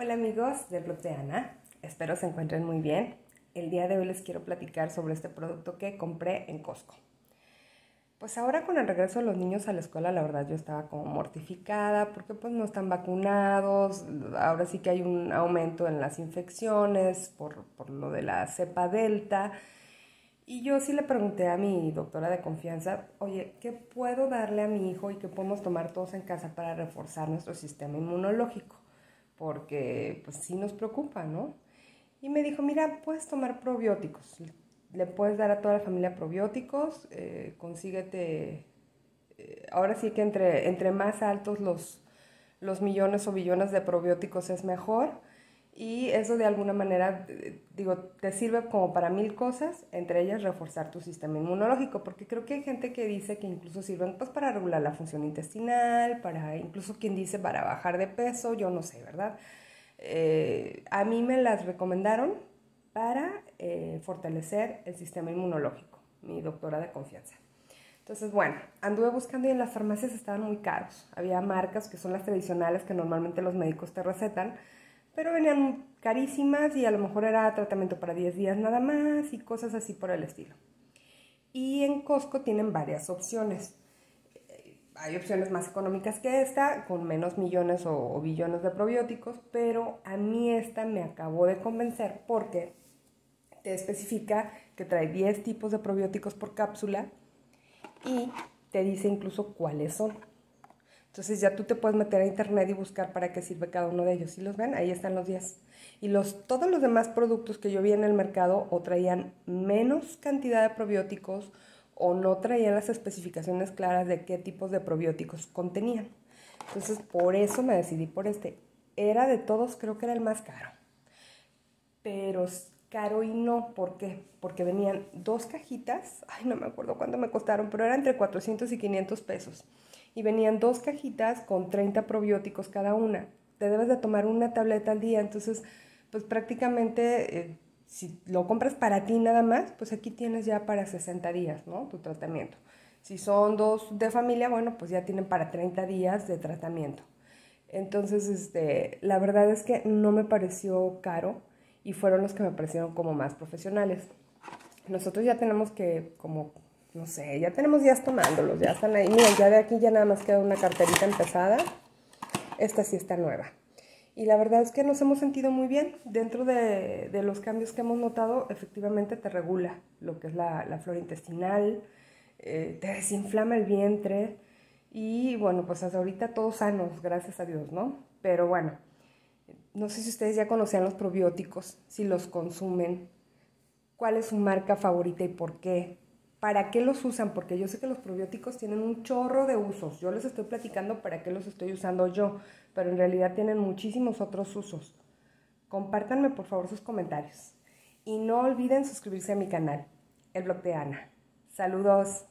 Hola amigos del blog de Ana, espero se encuentren muy bien. El día de hoy les quiero platicar sobre este producto que compré en Costco. Pues ahora con el regreso de los niños a la escuela, la verdad yo estaba como mortificada porque pues no están vacunados, ahora sí que hay un aumento en las infecciones por, por lo de la cepa delta. Y yo sí le pregunté a mi doctora de confianza, oye, ¿qué puedo darle a mi hijo y qué podemos tomar todos en casa para reforzar nuestro sistema inmunológico? Porque pues sí nos preocupa, ¿no? Y me dijo, mira, puedes tomar probióticos, le puedes dar a toda la familia probióticos, eh, consíguete, eh, ahora sí que entre, entre más altos los, los millones o billones de probióticos es mejor y eso de alguna manera, eh, digo, te sirve como para mil cosas, entre ellas reforzar tu sistema inmunológico, porque creo que hay gente que dice que incluso sirven pues para regular la función intestinal, para incluso quien dice para bajar de peso, yo no sé, ¿verdad? Eh, a mí me las recomendaron para eh, fortalecer el sistema inmunológico, mi doctora de confianza. Entonces, bueno, anduve buscando y en las farmacias estaban muy caros. Había marcas que son las tradicionales que normalmente los médicos te recetan, pero venían carísimas y a lo mejor era tratamiento para 10 días nada más y cosas así por el estilo. Y en Costco tienen varias opciones. Hay opciones más económicas que esta, con menos millones o, billones de probióticos, pero a mí esta me acabó de convencer porque te especifica que trae 10 tipos de probióticos por cápsula y te dice incluso cuáles son. Entonces ya tú te puedes meter a internet y buscar para qué sirve cada uno de ellos. Y los ven, ahí están los 10. Y los, todos los demás productos que yo vi en el mercado o traían menos cantidad de probióticos o no traían las especificaciones claras de qué tipos de probióticos contenían. Entonces por eso me decidí por este. Era de todos, creo que era el más caro. Pero caro y no, ¿por qué? Porque venían dos cajitas, ay no me acuerdo cuánto me costaron, pero era entre 400 y 500 pesos y venían dos cajitas con 30 probióticos cada una. Te debes de tomar una tableta al día, entonces pues prácticamente eh, si lo compras para ti nada más, pues aquí tienes ya para 60 días, ¿no? Tu tratamiento. Si son dos de familia, bueno, pues ya tienen para 30 días de tratamiento. Entonces, este, la verdad es que no me pareció caro y fueron los que me parecieron como más profesionales. Nosotros ya tenemos que como no sé, ya tenemos días tomándolos, ya están ahí. Miren, ya de aquí ya nada más queda una carterita empezada. Esta sí está nueva. Y la verdad es que nos hemos sentido muy bien. Dentro de, los cambios que hemos notado, efectivamente te regula lo que es la, flora intestinal, eh, te desinflama el vientre. Y bueno, pues hasta ahorita todos sanos, gracias a Dios, ¿no? Pero bueno, no sé si ustedes ya conocían los probióticos, si los consumen, cuál es su marca favorita y por qué ¿Para qué los usan? Porque yo sé que los probióticos tienen un chorro de usos. Yo les estoy platicando para qué los estoy usando yo, pero en realidad tienen muchísimos otros usos. Compártanme por favor sus comentarios. Y no olviden suscribirse a mi canal, el blog de Ana. Saludos.